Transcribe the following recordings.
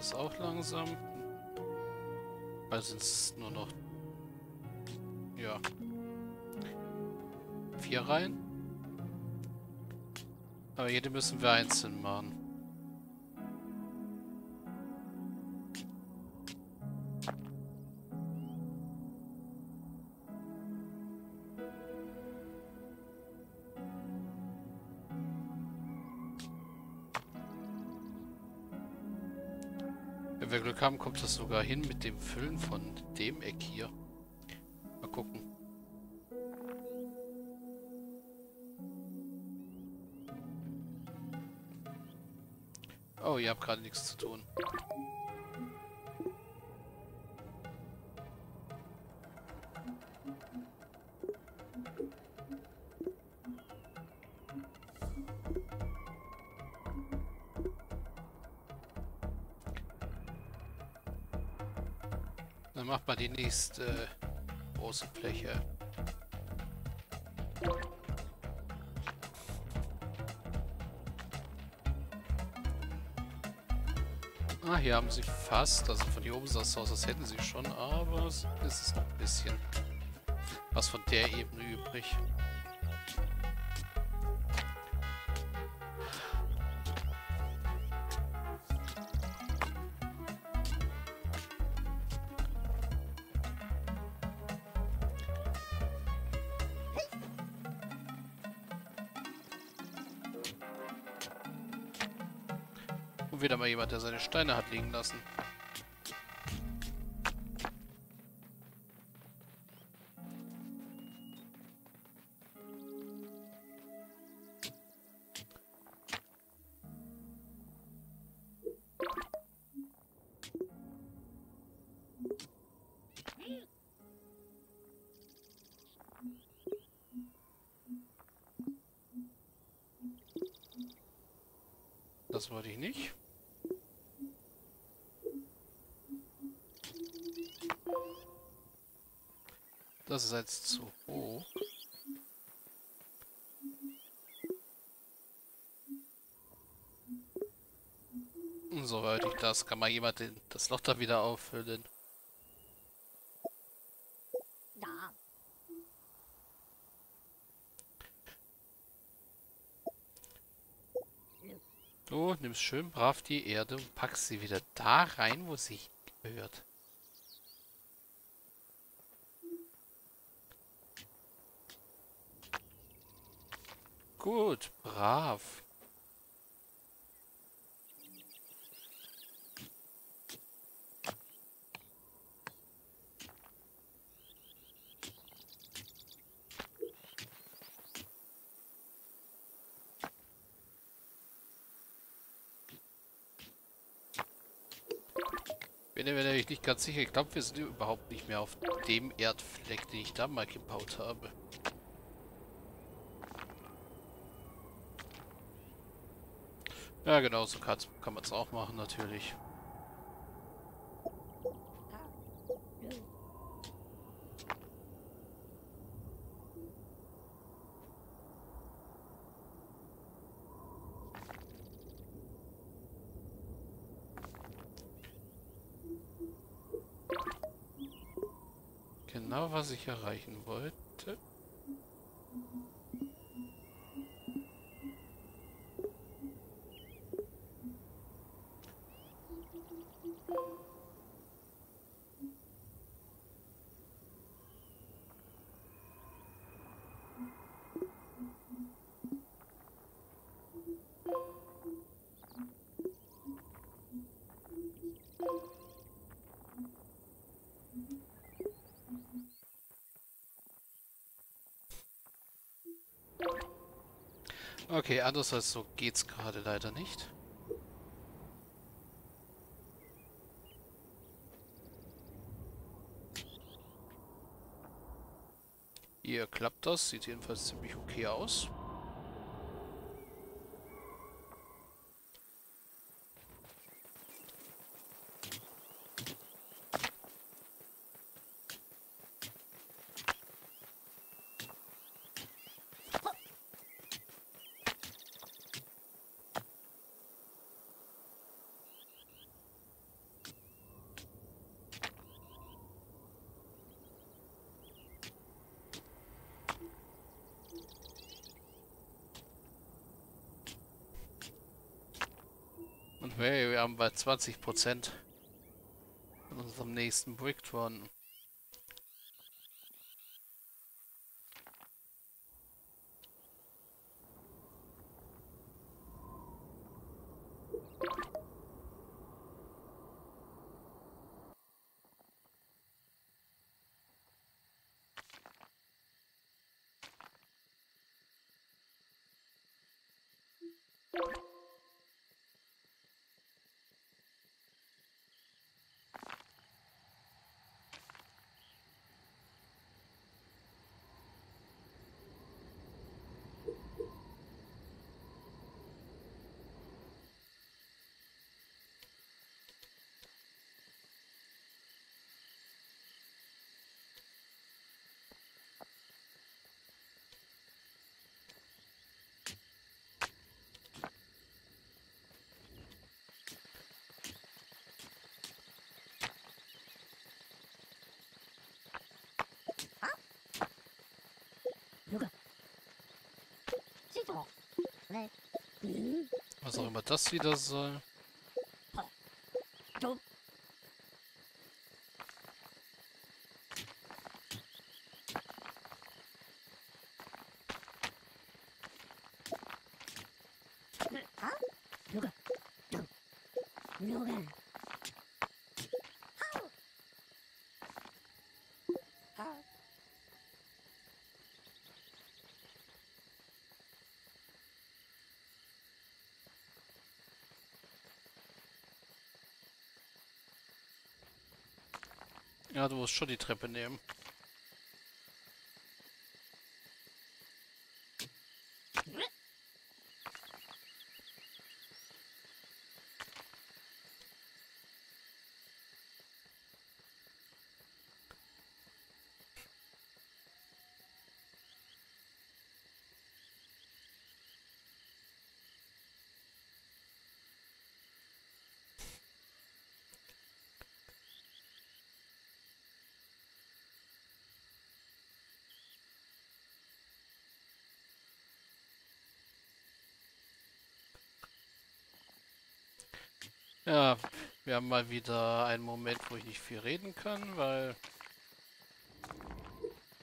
das auch langsam. Weil sind es nur noch... Ja. Vier Reihen. Aber jede müssen wir einzeln machen. Wenn wir Glück haben, kommt das sogar hin mit dem Füllen von dem Eck hier. Mal gucken. Oh, ihr habt gerade nichts zu tun. Dann macht mal die nächste große Fläche. Ah, hier haben sie fast, also von hier oben sah es aus, als hätten sie schon, aber es ist noch ein bisschen was von der Ebene übrig. Wieder mal jemand, der seine Steine hat liegen lassen. Das ist jetzt zu hoch. Soweit ich das, kann mal jemand den, das Loch da wieder auffüllen. Da. Du nimmst schön brav die Erde und packst sie wieder da rein, wo sie gehört. Gut, brav. Bin mir nämlich nicht ganz sicher. Ich glaube, wir sind überhaupt nicht mehr auf dem Erdfleck, den ich da mal gebaut habe. Ja, genau, so kann, kann man es auch machen, natürlich. Genau, was ich erreichen wollte. Okay, anders als so geht's gerade leider nicht. Hier klappt das, sieht jedenfalls ziemlich okay aus. Hey, wir haben bei 20% in unserem nächsten Bricktron. Was auch immer das wieder soll. Ja, du musst schon die Treppe nehmen. Ja, wir haben mal wieder einen Moment, wo ich nicht viel reden kann, weil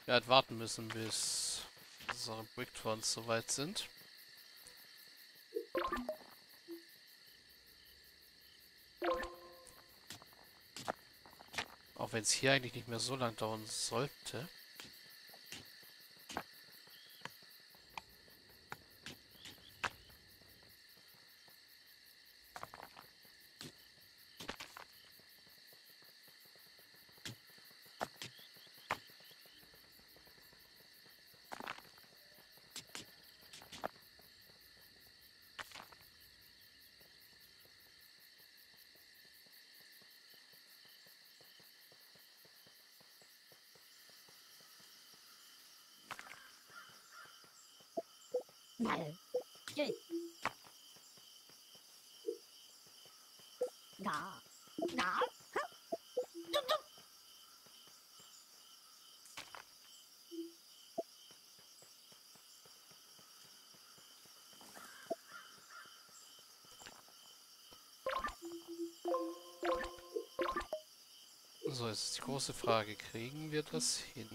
wir halt warten müssen, bis unsere Bricktrons soweit sind. Auch wenn es hier eigentlich nicht mehr so lang dauern sollte. So, jetzt ist die große Frage, kriegen wir das hin?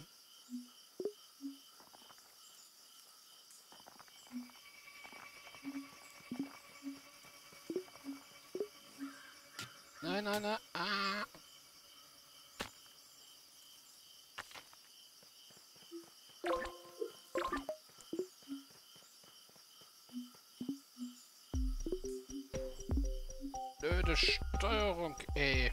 Blöde Steuerung, ey.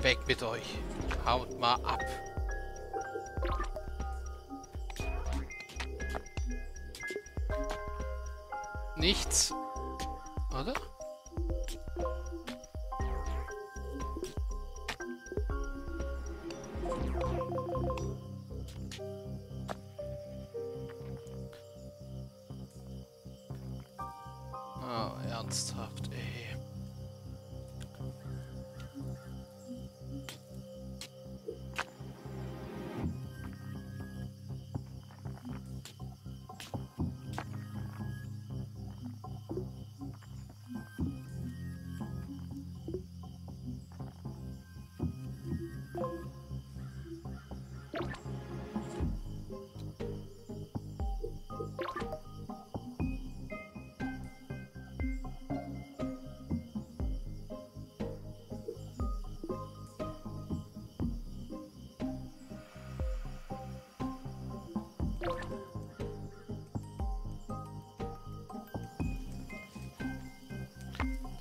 Weg mit euch. Haut mal ab. Nichts. Oder?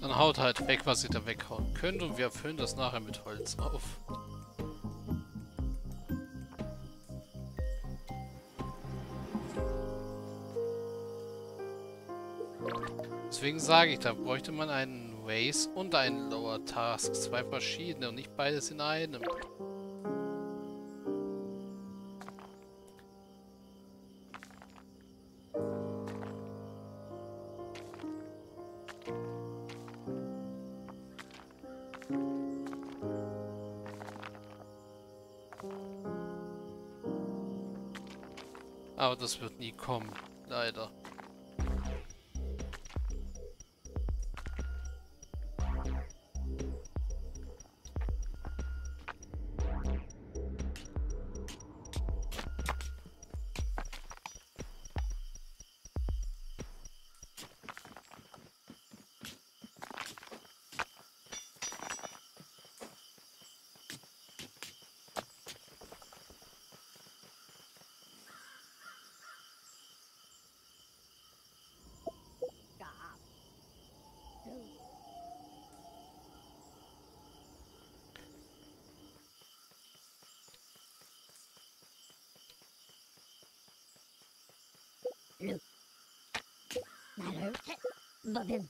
Dann haut halt weg, was ihr da weghauen könnt und wir füllen das nachher mit Holz auf. Deswegen sage ich, da bräuchte man einen Race und einen Lower Task. Zwei verschiedene und nicht beides in einem. Das wird nie kommen, leider. Blue. Matter. Bobbin.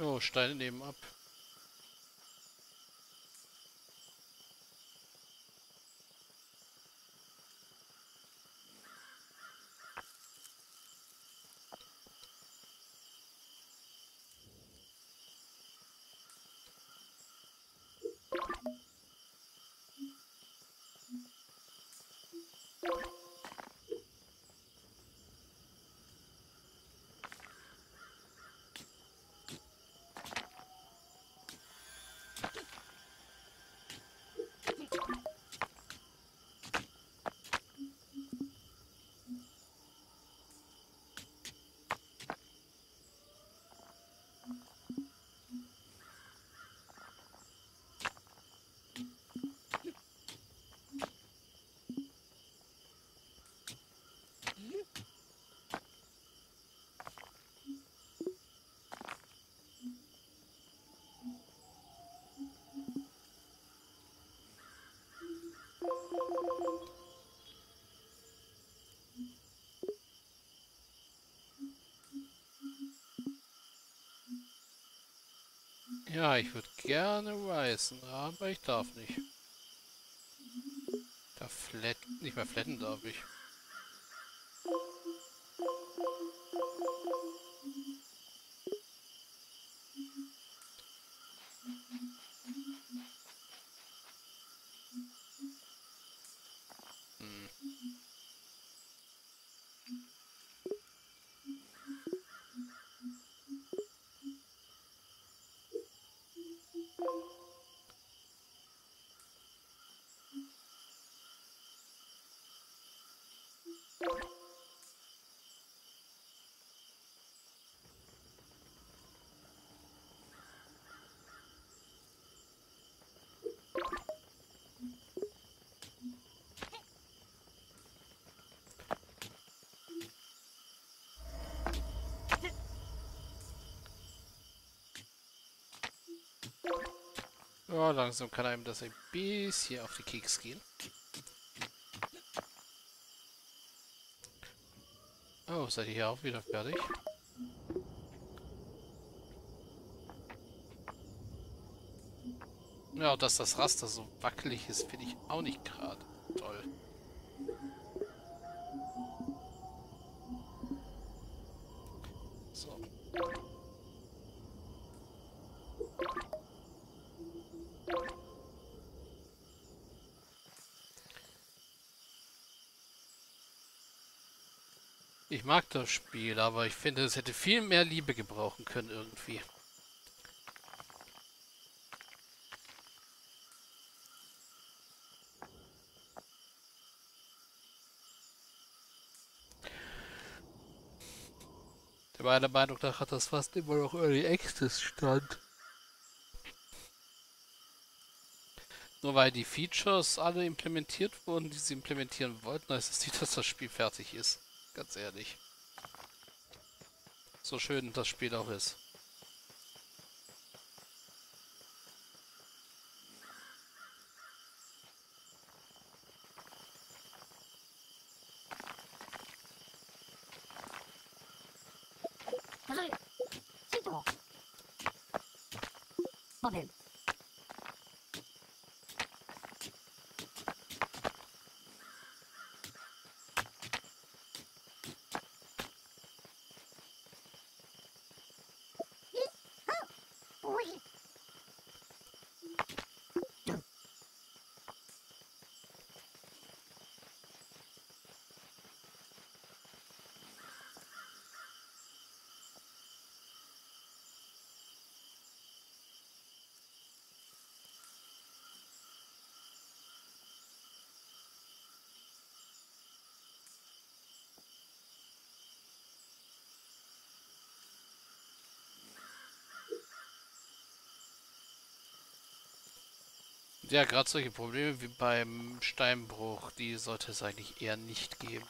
Jo, Steine nehmen ab. Ja, ich würde gerne reisen, aber ich darf nicht. Da flatten, nicht mehr flatten darf ich. Ja, langsam kann einem das ein bisschen auf die Keks gehen. Oh, seid ihr hier auch wieder fertig? Ja, dass das Raster so wackelig ist, finde ich auch nicht gerade toll. Ich mag das Spiel, aber ich finde, es hätte viel mehr Liebe gebrauchen können irgendwie. Meiner Meinung nach hat das fast immer noch Early Access stand. Nur weil die Features alle implementiert wurden, die sie implementieren wollten, heißt es nicht, dass das Spiel fertig ist. Ganz ehrlich. So schön das Spiel auch ist. Ja, gerade solche Probleme wie beim Steinbruch, die sollte es eigentlich eher nicht geben.